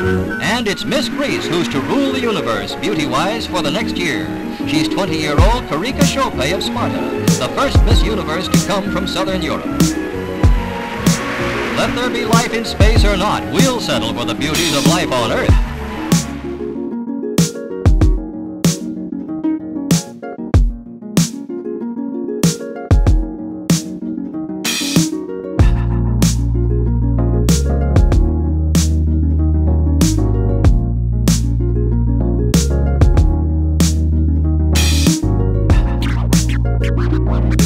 And it's Miss Greece who's to rule the universe beauty-wise for the next year. She's 20-year-old Corinna Tsopei of Sparta, the first Miss Universe to come from Southern Europe. Let there be life in space or not, we'll settle for the beauties of life on Earth.